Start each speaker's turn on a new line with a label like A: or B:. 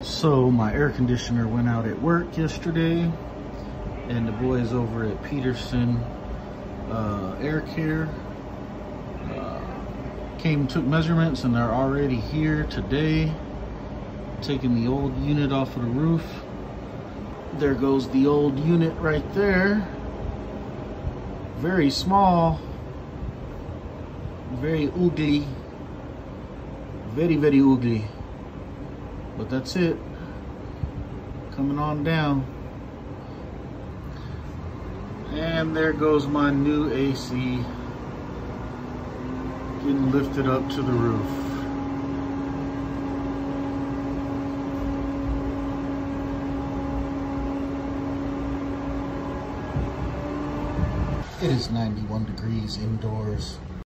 A: So my air conditioner went out at work yesterday and the boys over at Peterson uh, Air Care uh, came took measurements and they're already here today taking the old unit off of the roof. There goes the old unit right there. Very small, very ugly, very, very ugly. But that's it. Coming on down. And there goes my new AC getting lifted up to the roof. It is 91 degrees indoors.